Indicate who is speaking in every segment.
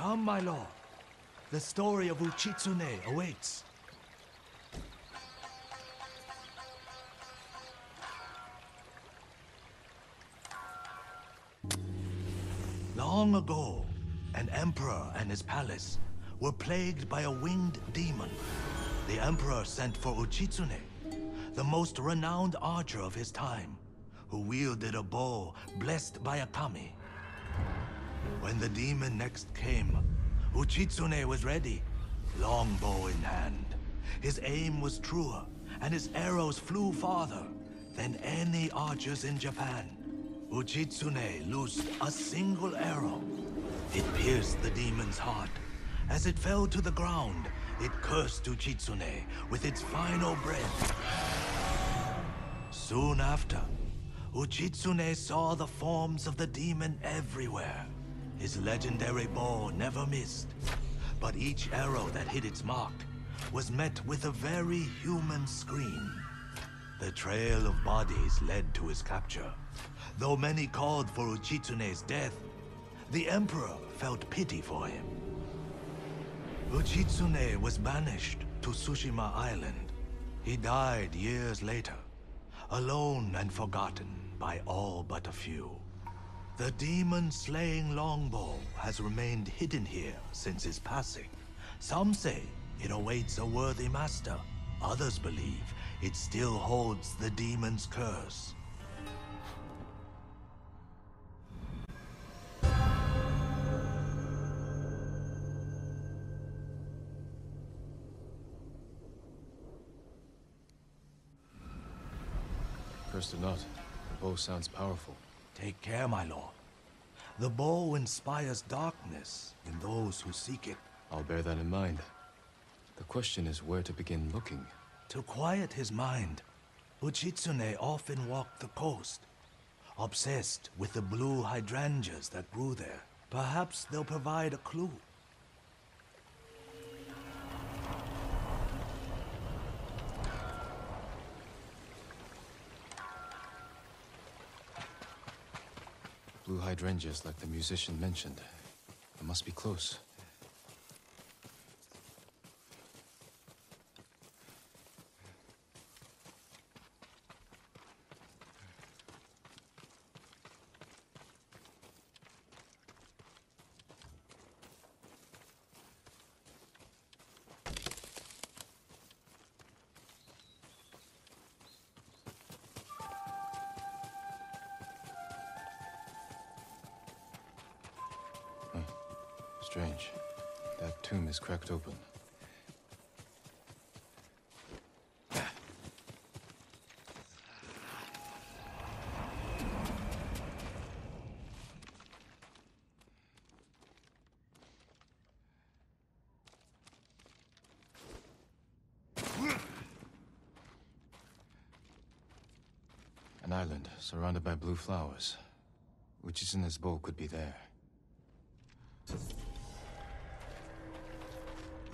Speaker 1: Come, my lord. The story of Uchitsune awaits. Long ago, an emperor and his palace were plagued by a winged demon. The emperor sent for Uchitsune, the most renowned archer of his time, who wielded a bow blessed by a kami. When the demon next came, Uchitsune was ready, longbow in hand. His aim was truer, and his arrows flew farther than any archers in Japan. Uchitsune loosed a single arrow. It pierced the demon's heart. As it fell to the ground, it cursed Uchitsune with its final breath. Soon after, Uchitsune saw the forms of the demon everywhere. His legendary bow never missed, but each arrow that hit its mark was met with a very human scream. The trail of bodies led to his capture. Though many called for Uchitsune's death, the Emperor felt pity for him. Uchitsune was banished to Tsushima Island. He died years later, alone and forgotten by all but a few. The demon-slaying longbow has remained hidden here since his passing. Some say it awaits a worthy master. Others believe it still holds the demon's curse.
Speaker 2: First or not, the bow sounds powerful.
Speaker 1: Take care, my lord. The bow inspires darkness in those who seek it.
Speaker 2: I'll bear that in mind. The question is where to begin looking.
Speaker 1: To quiet his mind, Uchitsune often walked the coast, obsessed with the blue hydrangeas that grew there. Perhaps they'll provide a clue.
Speaker 2: Blue hydrangeas like the musician mentioned. It must be close. Strange. That tomb is cracked open. An island surrounded by blue flowers. Uchitsune's bowl could be there.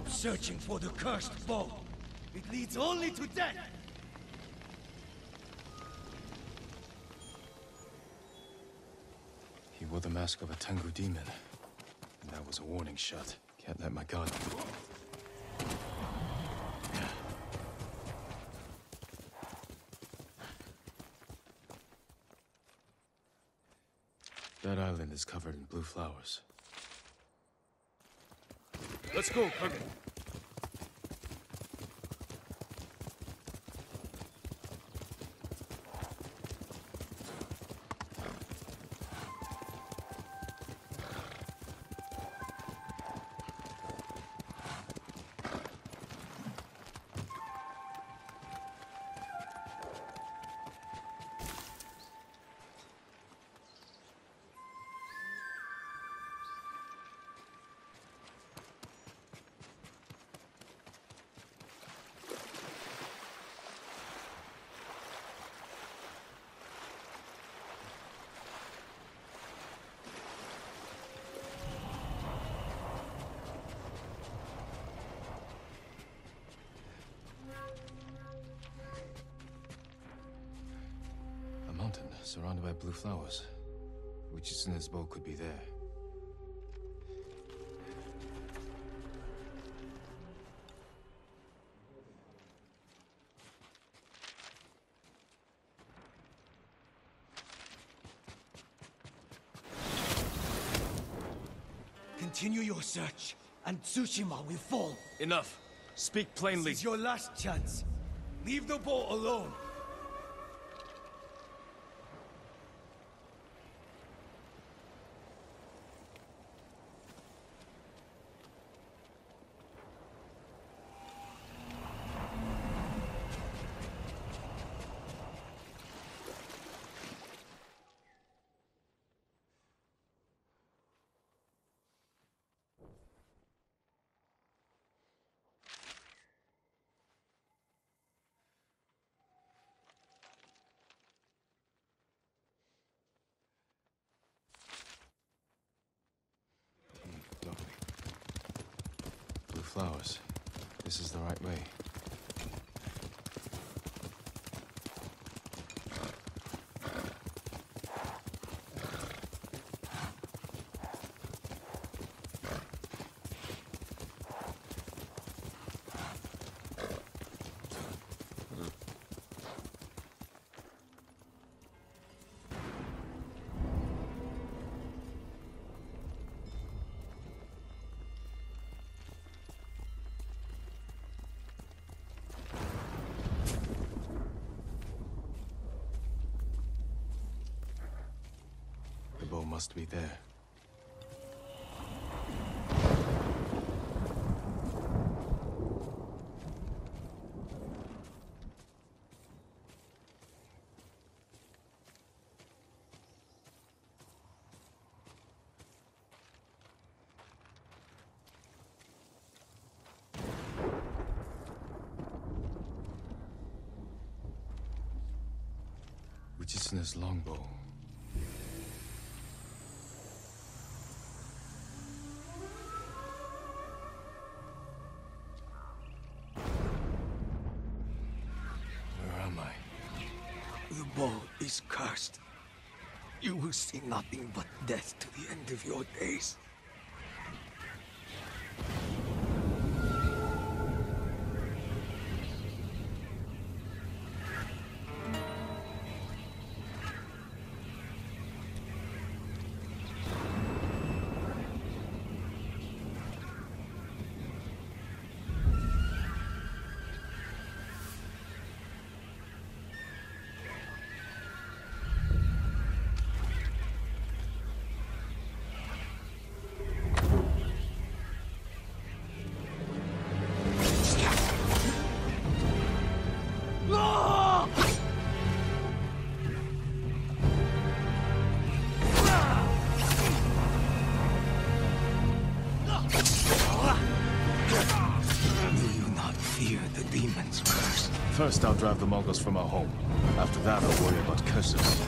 Speaker 3: Stop searching for the cursed bow. It leads only to death.
Speaker 2: He wore the mask of a Tengu demon. And that was a warning shot. Can't let my guard down. That island is covered in blue flowers. Let's go, Kurgan. Mountain, surrounded by blue flowers. Uchitsune's bow could be there.
Speaker 3: Continue your search, and Tsushima will fall.
Speaker 4: Enough. Speak plainly.
Speaker 3: This is your last chance. Leave the boat alone.
Speaker 2: Look. Blue flowers. This is the right way. Must be there. Uchitsune's longbow.
Speaker 3: See nothing but death to the end of your days.
Speaker 2: First, I'll drive the Mongols from our home. After that, I'll worry about curses.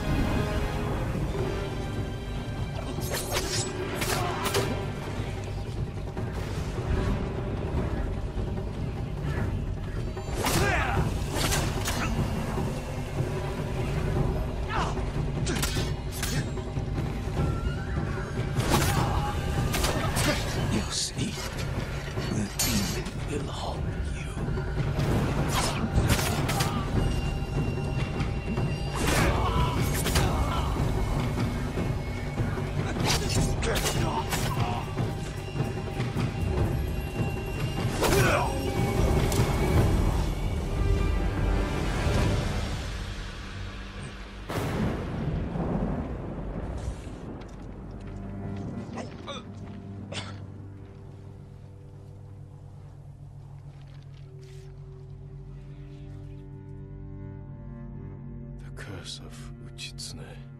Speaker 2: Curse of Uchitsune.